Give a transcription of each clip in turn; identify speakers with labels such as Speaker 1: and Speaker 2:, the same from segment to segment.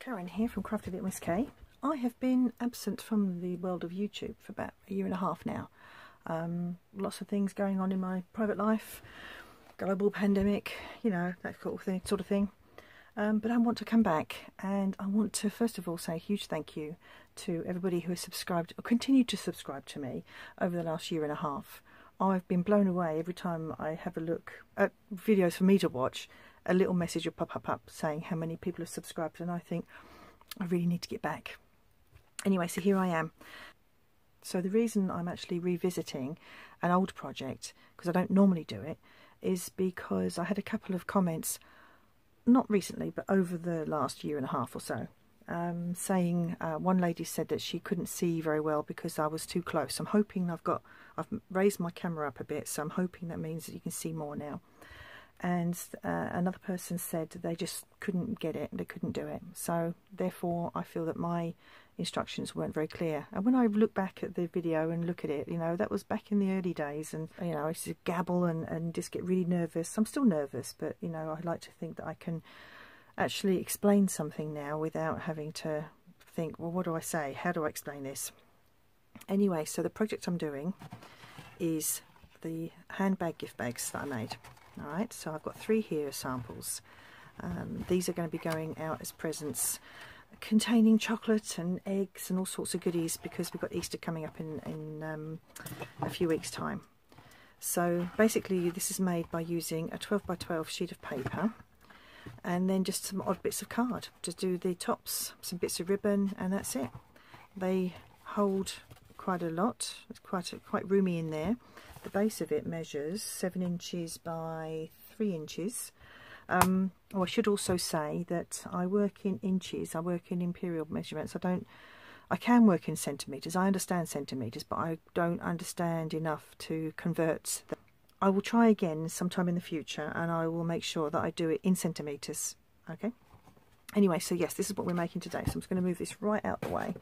Speaker 1: Karen here from Crafty Little Miss K. I have been absent from the world of YouTube for about a year and a half now. Um, lots of things going on in my private life, global pandemic, you know, that sort of thing. Sort of thing. Um, but I want to come back and I want to first of all say a huge thank you to everybody who has subscribed or continued to subscribe to me over the last year and a half. I've been blown away every time I have a look at videos for me to watch a little message will pop up, up saying how many people have subscribed and I think I really need to get back. Anyway, so here I am. So the reason I'm actually revisiting an old project, because I don't normally do it, is because I had a couple of comments, not recently, but over the last year and a half or so, um, saying uh, one lady said that she couldn't see very well because I was too close. I'm hoping I've got, I've raised my camera up a bit, so I'm hoping that means that you can see more now and uh, another person said they just couldn't get it, they couldn't do it. So therefore, I feel that my instructions weren't very clear. And when I look back at the video and look at it, you know, that was back in the early days, and you know, I used to gabble and and just get really nervous. I'm still nervous, but you know, I like to think that I can actually explain something now without having to think, well, what do I say? How do I explain this? Anyway, so the project I'm doing is the handbag gift bags that I made. Alright, so I've got three here samples. Um, these are going to be going out as presents containing chocolate and eggs and all sorts of goodies because we've got Easter coming up in, in um, a few weeks time. So basically this is made by using a 12 by 12 sheet of paper and then just some odd bits of card to do the tops, some bits of ribbon and that's it. They hold quite a lot, it's quite, quite roomy in there. The base of it measures 7 inches by 3 inches. Um, oh, I should also say that I work in inches, I work in imperial measurements. I don't, I can work in centimetres, I understand centimetres, but I don't understand enough to convert. Them. I will try again sometime in the future and I will make sure that I do it in centimetres, okay? Anyway, so yes, this is what we're making today. So I'm just going to move this right out the way.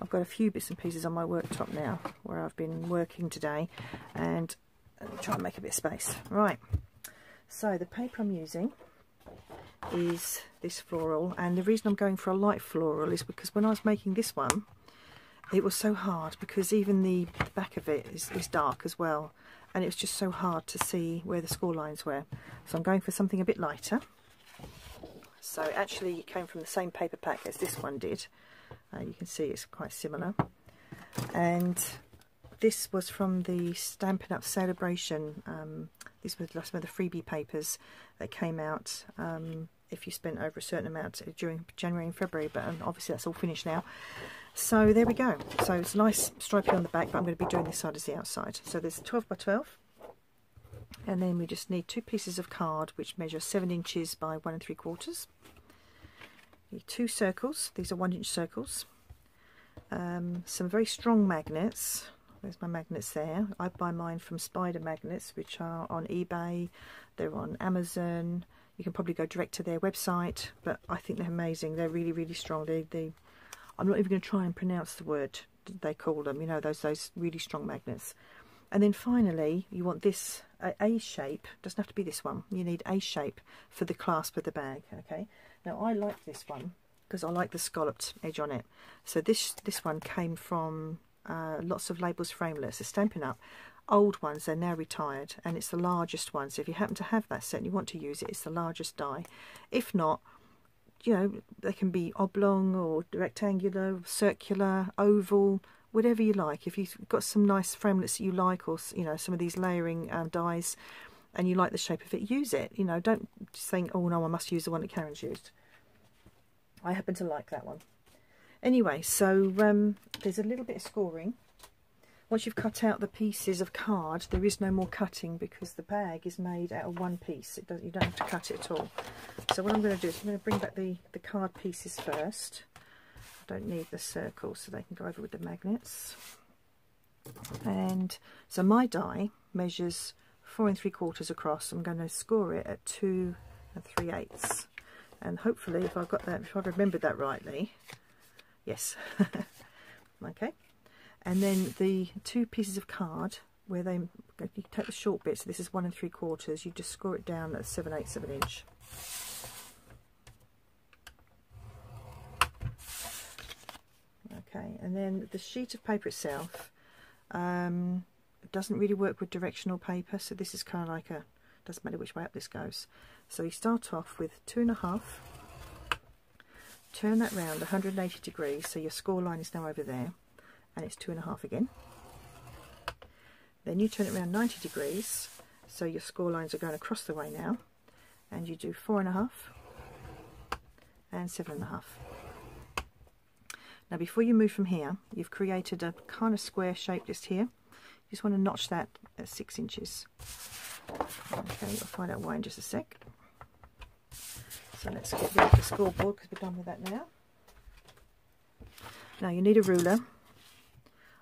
Speaker 1: I've got a few bits and pieces on my worktop now where I've been working today and uh, try and make a bit of space. Right, so the paper I'm using is this floral and the reason I'm going for a light floral is because when I was making this one it was so hard because even the back of it is, is dark as well and it was just so hard to see where the score lines were. So I'm going for something a bit lighter. So actually it came from the same paper pack as this one did. Uh, you can see it's quite similar. And this was from the Stampin' Up! Celebration. Um, these were some of the freebie papers that came out um, if you spent over a certain amount during January and February, but um, obviously that's all finished now. So there we go. So it's nice stripy on the back, but I'm going to be doing this side as the outside. So there's 12 by 12. And then we just need two pieces of card which measure 7 inches by 1 and 3 quarters two circles, these are one inch circles, um, some very strong magnets, there's my magnets there, I buy mine from Spider Magnets which are on eBay, they're on Amazon, you can probably go direct to their website, but I think they're amazing, they're really really strong, they, they, I'm not even going to try and pronounce the word they call them, you know, those, those really strong magnets. And then finally, you want this a, shape, doesn't have to be this one, you need a shape for the clasp of the bag, okay? Now I like this one because I like the scalloped edge on it. So this this one came from uh, lots of labels Framelits, a Stampin' Up. Old ones, they're now retired, and it's the largest one. So if you happen to have that set and you want to use it, it's the largest die. If not, you know, they can be oblong or rectangular, circular, oval, whatever you like. If you've got some nice framelits that you like, or you know, some of these layering um, dies, and you like the shape of it, use it. You know, don't just think, oh no, I must use the one that Karen's used. I happen to like that one. Anyway, so um, there's a little bit of scoring. Once you've cut out the pieces of card, there is no more cutting because the bag is made out of one piece. It doesn't, you don't have to cut it at all. So what I'm going to do is I'm going to bring back the, the card pieces first. I don't need the circles so they can go over with the magnets. And so my die measures four and three quarters across. I'm going to score it at two and three eighths. And hopefully, if I've got that, if I've remembered that rightly, yes. okay. And then the two pieces of card where they you take the short bits. So this is one and three quarters. You just score it down at seven eighths of an inch. Okay, and then the sheet of paper itself um, doesn't really work with directional paper, so this is kind of like a, doesn't matter which way up this goes. So you start off with two and a half, turn that round 180 degrees, so your score line is now over there, and it's two and a half again. Then you turn it around 90 degrees, so your score lines are going across the way now, and you do four and a half, and seven and a half. Now before you move from here, you've created a kind of square shape just here. Just want to notch that at six inches. Okay, I'll find out why in just a sec. So let's get rid of the scoreboard because we're done with that now. Now you need a ruler.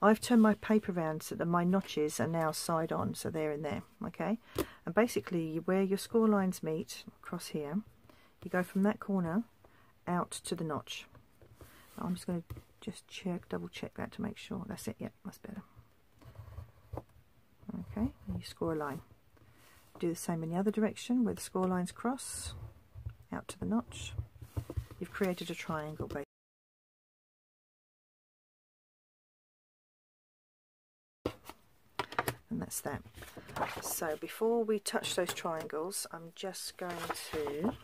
Speaker 1: I've turned my paper around so that my notches are now side on, so they're in there, okay? And basically, where your score lines meet, across here, you go from that corner out to the notch. I'm just going to just check, double check that to make sure. That's it, yep, that's better. Okay, you score a line. Do the same in the other direction where the score lines cross, out to the notch. You've created a triangle basically. And that's that. So before we touch those triangles, I'm just going to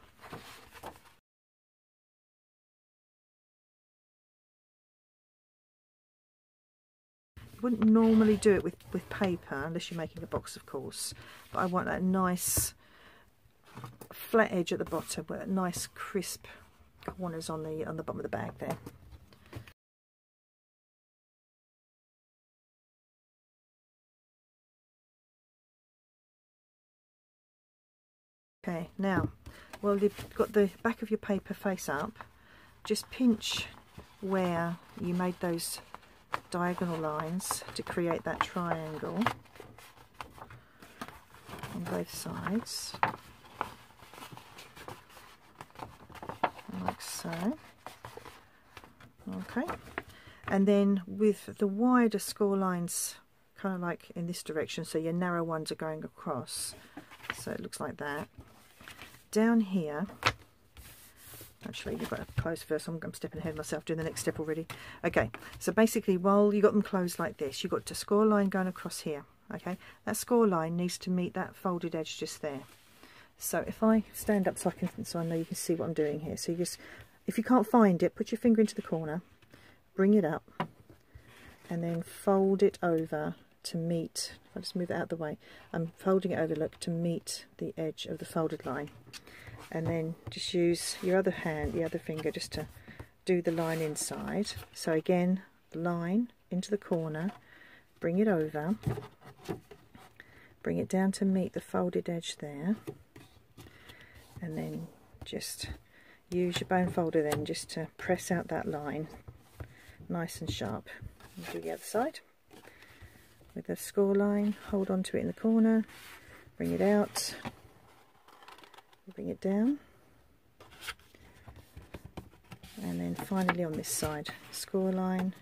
Speaker 1: wouldn't normally do it with, with paper unless you're making a box of course but I want that nice flat edge at the bottom with nice crisp corners on the on the bottom of the bag there. Okay now well you've got the back of your paper face up just pinch where you made those diagonal lines to create that triangle on both sides. Like so. Okay. And then with the wider score lines kind of like in this direction so your narrow ones are going across. So it looks like that. Down here actually you've got to close first. I'm, I'm, stepping ahead of myself doing the next step already. Okay so basically while you got them closed like this you've got a score line going across here okay? That score line needs to meet that folded edge just there. So if I stand up so I can so I know you can see what I'm doing here. So you just if you can't find it put your finger into the corner bring it up and then fold it over to meet if I just move it out of the way I'm folding it over look to meet the edge of the folded line and then just use your other hand, the other finger, just to do the line inside. So again, line into the corner, bring it over, bring it down to meet the folded edge there, and then just use your bone folder then just to press out that line nice and sharp. Do the other side with the score line, hold on to it in the corner, bring it out, bring it down. And then finally on this side score line.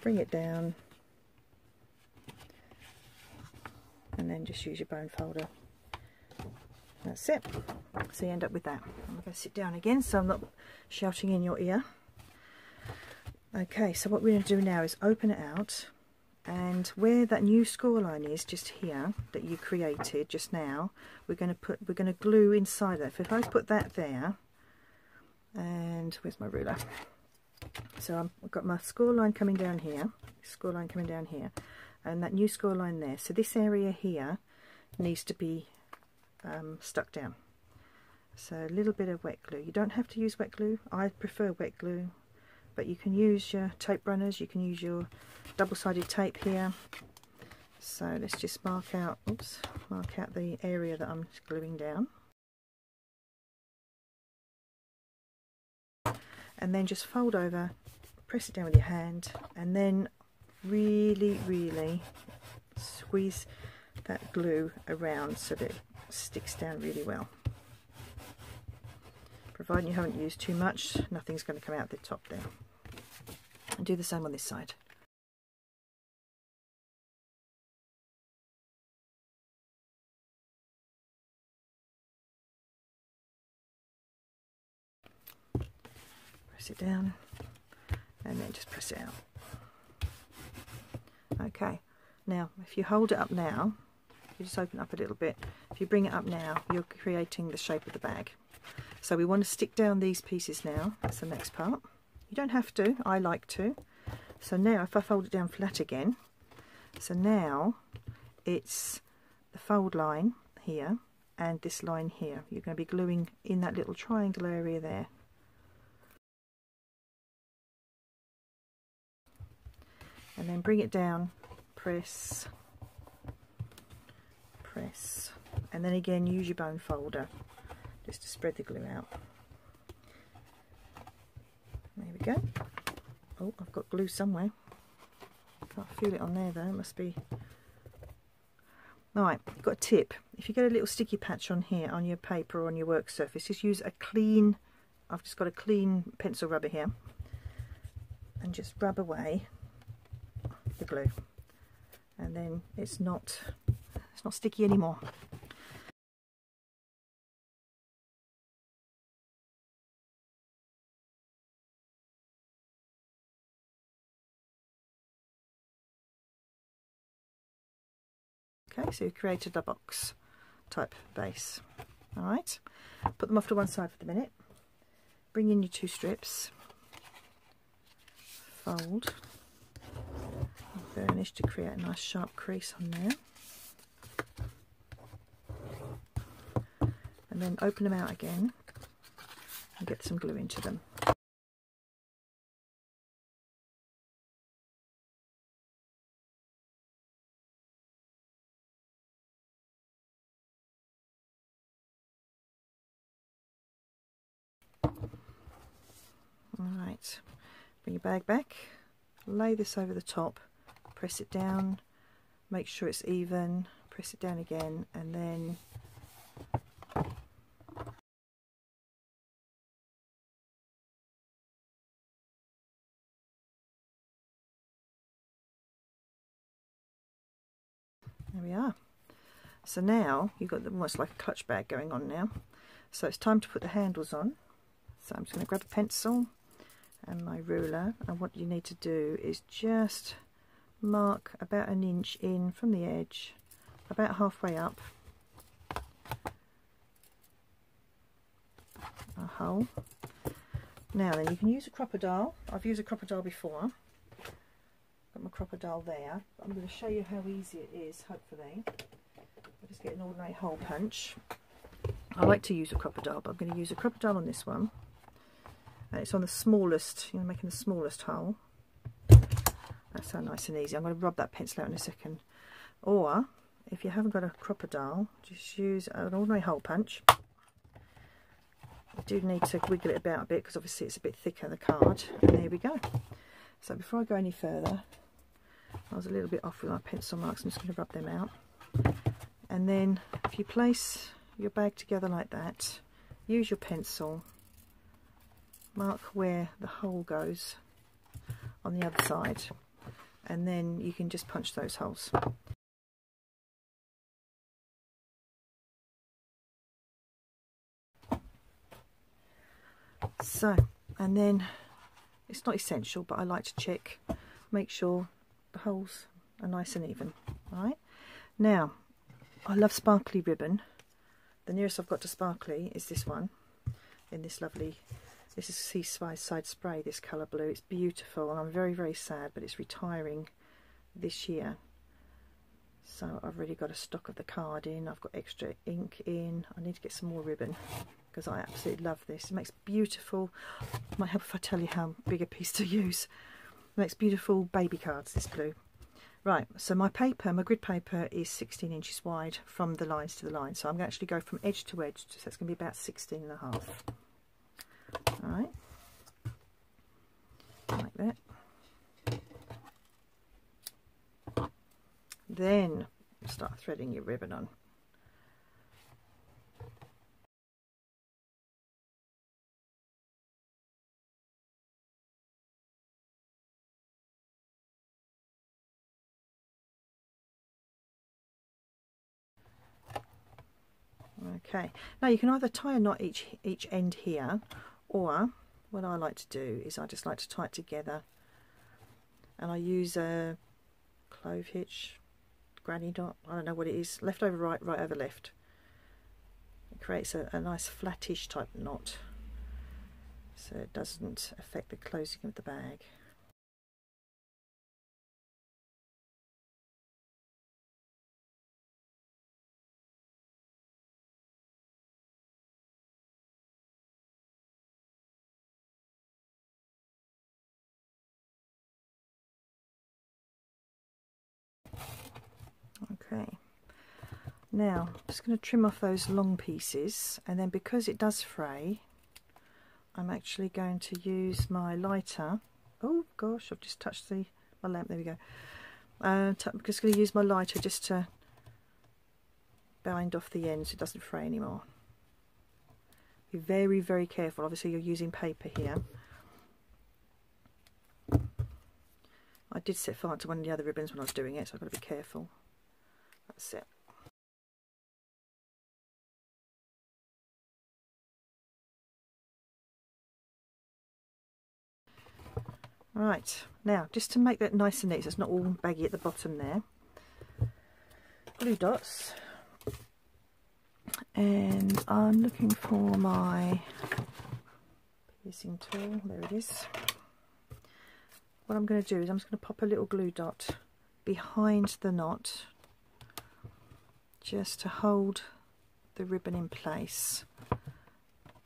Speaker 1: Bring it down. And then just use your bone folder. That's it. So you end up with that. I'm going to sit down again so I'm not shouting in your ear. Okay so what we're going to do now is open it out and where that new score line is just here that you created just now we're going to put we're going to glue inside that. If I put that there and where's my ruler? So i have got my score line coming down here score line coming down here and that new score line there. So this area here needs to be um, stuck down. So a little bit of wet glue. You don't have to use wet glue. I prefer wet glue but you can use your tape runners you can use your double-sided tape here. So let's just mark out oops mark out the area that I'm gluing down. And then just fold over press it down with your hand and then really really squeeze that glue around so that it sticks down really well. Providing you haven't used too much nothing's going to come out the top there and do the same on this side press it down and then just press it out. Okay, now if you hold it up now, you just open up a little bit. If you bring it up now, you're creating the shape of the bag. So we want to stick down these pieces now. That's the next part. You don't have to, I like to. So now if I fold it down flat again, so now it's the fold line here and this line here. You're going to be gluing in that little triangle area there. And then bring it down, press, press, and then again use your bone folder just to spread the glue out. There we go. Oh, I've got glue somewhere. Can't feel it on there though, it must be... Alright, got a tip. If you get a little sticky patch on here, on your paper or on your work surface, just use a clean, I've just got a clean pencil rubber here, and just rub away the glue. And then it's not, it's not sticky anymore. Okay, so you've created a box type base. Alright, put them off to one side for the minute. Bring in your two strips. Fold. Burnish to create a nice sharp crease on there. And then open them out again and get some glue into them. Alright, bring your bag back, lay this over the top, press it down, make sure it's even, press it down again, and then There we are. So now you've got almost like a clutch bag going on now. So it's time to put the handles on. So I'm just going to grab a pencil and my ruler and what you need to do is just mark about an inch in from the edge about halfway up a hole. Now then you can use a crocodile. I've used a crocodile before. Got my crocodile there. I'm going to show you how easy it is hopefully. I'll just get an ordinary hole punch. I like to use a crocodile but I'm going to use a crocodile on this one and it's on the smallest, you know, making the smallest hole. That's how nice and easy. I'm going to rub that pencil out in a second. Or, if you haven't got a cropper crocodile, just use an ordinary hole punch. You do need to wiggle it about a bit because obviously it's a bit thicker, the card. And there we go. So before I go any further, I was a little bit off with my pencil marks. I'm just going to rub them out. And then if you place your bag together like that, use your pencil mark where the hole goes on the other side and then you can just punch those holes. So, and then it's not essential, but I like to check, make sure the holes are nice and even. Alright, now I love sparkly ribbon. The nearest I've got to sparkly is this one in this lovely this is Seaside Spray, this colour blue. It's beautiful and I'm very, very sad, but it's retiring this year. So I've really got a stock of the card in. I've got extra ink in. I need to get some more ribbon because I absolutely love this. It makes beautiful, might help if I tell you how big a piece to use. It makes beautiful baby cards, this blue. Right, so my paper, my grid paper is 16 inches wide from the lines to the line. So I'm going to actually go from edge to edge, so it's going to be about 16 and a half. Alright, like that. Then start threading your ribbon on. Okay, now you can either tie a knot each each end here or what I like to do is I just like to tie it together and I use a clove hitch granny knot I don't know what it is left over right right over left. It creates a, a nice flattish type knot so it doesn't affect the closing of the bag Okay, now I'm just going to trim off those long pieces and then because it does fray, I'm actually going to use my lighter. Oh gosh, I've just touched the my lamp, there we go. Uh, I'm just going to use my lighter just to bind off the ends so it doesn't fray anymore. Be very, very careful. Obviously you're using paper here. I did set fire to one of the other ribbons when I was doing it, so I've got to be careful. That's it. Right, now just to make that nice and neat so it's not all baggy at the bottom there, glue dots. And I'm looking for my piercing tool, there it is. What I'm going to do is I'm just going to pop a little glue dot behind the knot just to hold the ribbon in place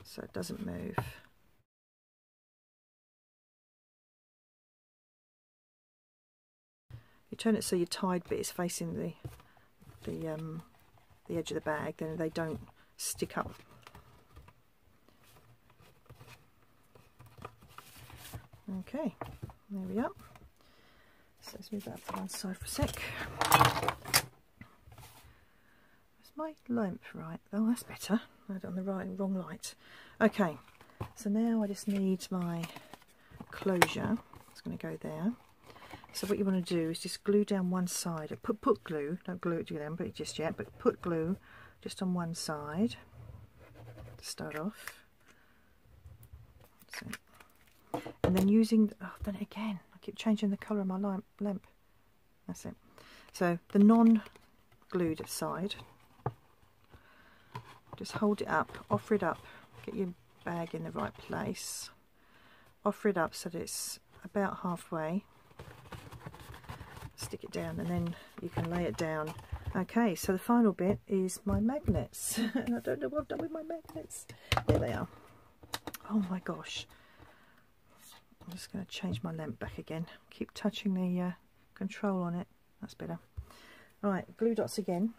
Speaker 1: so it doesn't move. You turn it so your tied bit is facing the the um, the edge of the bag, then they don't stick up. Okay, there we are. So let's move that to one side for a sec my lamp right? Oh, that's better. I had it on the right, and wrong light. Okay, so now I just need my closure. It's going to go there. So what you want to do is just glue down one side. Put put glue. Don't glue it together, put it just yet. But put glue just on one side to start off. And then using. Oh, I've done it again. I keep changing the colour of my lamp. lamp. That's it. So the non-glued side just hold it up, offer it up, get your bag in the right place, offer it up so that it's about halfway, stick it down and then you can lay it down. Okay, so the final bit is my magnets. and I don't know what I've done with my magnets. There they are. Oh my gosh. I'm just going to change my lamp back again. Keep touching the uh, control on it. That's better. Alright, glue dots again.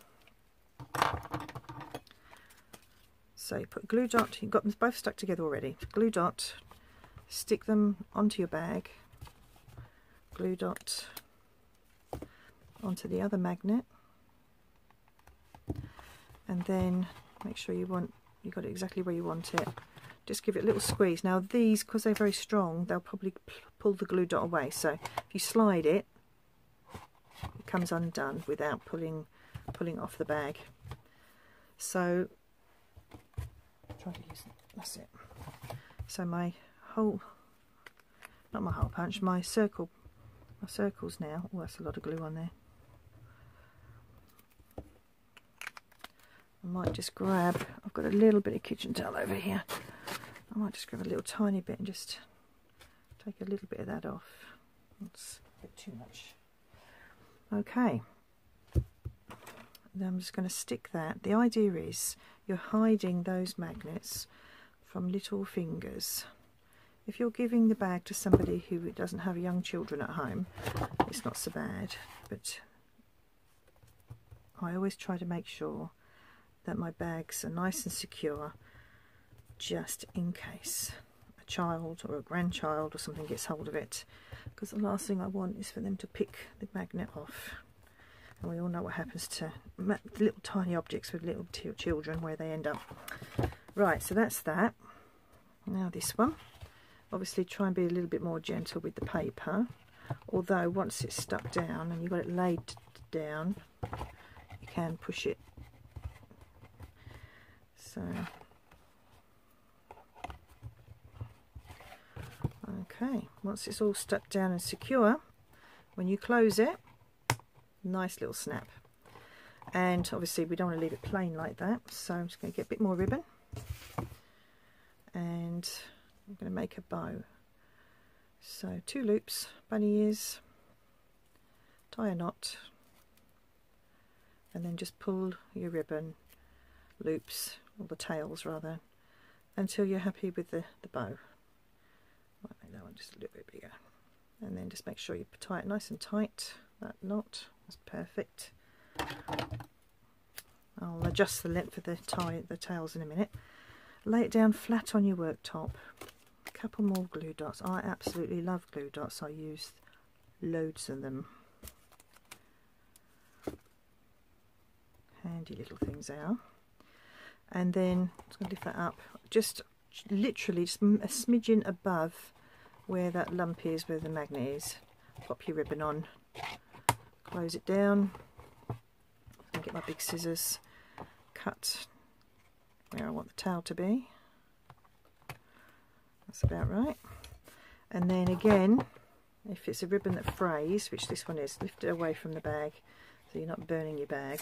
Speaker 1: So you put glue dot, you've got them both stuck together already. Glue dot, stick them onto your bag. Glue dot onto the other magnet. And then make sure you want you got it exactly where you want it. Just give it a little squeeze. Now these, because they're very strong, they'll probably pull the glue dot away. So if you slide it, it comes undone without pulling pulling off the bag. So try to use that's it. So my whole, not my hole punch my circle my circles now. Oh that's a lot of glue on there. I might just grab I've got a little bit of kitchen towel over here. I might just grab a little tiny bit and just take a little bit of that off. That's a bit too much. Okay. Then I'm just going to stick that. The idea is you're hiding those magnets from little fingers. If you're giving the bag to somebody who doesn't have young children at home, it's not so bad, but I always try to make sure that my bags are nice and secure just in case a child or a grandchild or something gets hold of it. Because the last thing I want is for them to pick the magnet off and we all know what happens to little tiny objects with little children where they end up. Right, so that's that. Now this one. Obviously try and be a little bit more gentle with the paper. Although once it's stuck down and you've got it laid down, you can push it. So, okay, once it's all stuck down and secure, when you close it nice little snap. And obviously we don't want to leave it plain like that so I'm just going to get a bit more ribbon. And I'm going to make a bow. So two loops bunny ears tie a knot and then just pull your ribbon loops or the tails rather until you're happy with the, the bow. Might make that one just a little bit bigger. And then just make sure you tie it nice and tight that knot is perfect. I'll adjust the length of the tie the tails in a minute. Lay it down flat on your worktop a couple more glue dots. I absolutely love glue dots. I use loads of them. Handy little things they are. And then I'm going to lift that up just literally just a smidgen above where that lump is where the magnet is. Pop your ribbon on close it down. And get my big scissors cut where I want the tail to be. That's about right. And then again if it's a ribbon that frays which this one is lift it away from the bag so you're not burning your bag.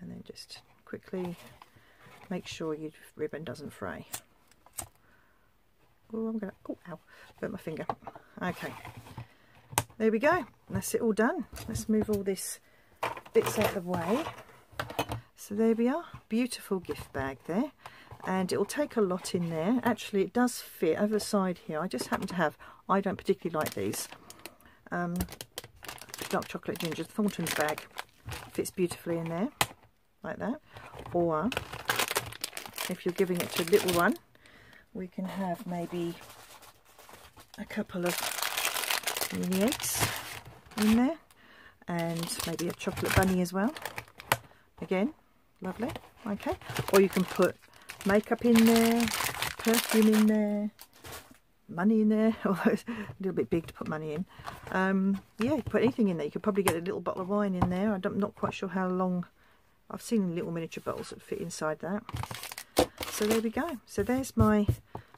Speaker 1: And then just quickly make sure your ribbon doesn't fray. Oh, I'm gonna, oh, ow, burnt my finger. Okay, there we go. That's it all done. Let's move all this bits out of the way. So there we are, beautiful gift bag there. And it will take a lot in there. Actually, it does fit over the side here. I just happen to have, I don't particularly like these. Um, dark chocolate ginger Thornton's bag fits beautifully in there like that or if you're giving it to a little one we can have maybe a couple of mini eggs in there and maybe a chocolate bunny as well. Again lovely okay. Or you can put makeup in there perfume in there money in there although it's a little bit big to put money in. Um, yeah put anything in there. You could probably get a little bottle of wine in there. I'm not quite sure how long I've seen little miniature bottles that fit inside that. So there we go. So there's my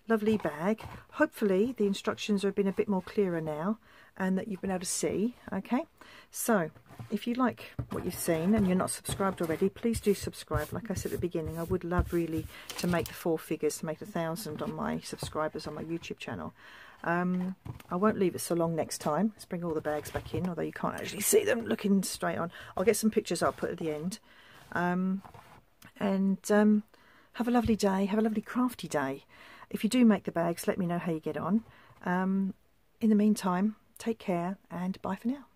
Speaker 1: lovely bag. Hopefully the instructions have been a bit more clearer now and that you've been able to see. Okay, so if you like what you've seen and you're not subscribed already, please do subscribe. Like I said at the beginning, I would love really to make the four figures, to make a thousand on my subscribers on my YouTube channel. Um, I won't leave it so long next time. Let's bring all the bags back in, although you can't actually see them looking straight on. I'll get some pictures I'll put at the end. Um, and um, have a lovely day. Have a lovely crafty day. If you do make the bags, let me know how you get on. Um, in the meantime, take care and bye for now.